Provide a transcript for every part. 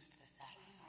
refused the sacrifice.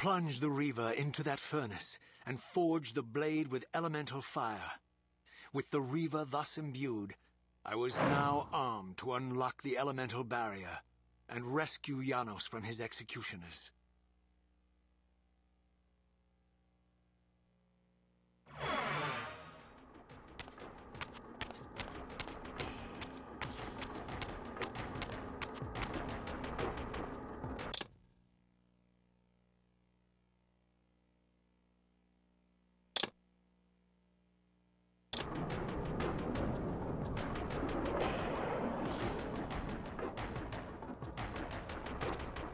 I plunged the Reaver into that furnace and forged the blade with elemental fire. With the Reaver thus imbued, I was now armed to unlock the elemental barrier and rescue Janos from his executioners.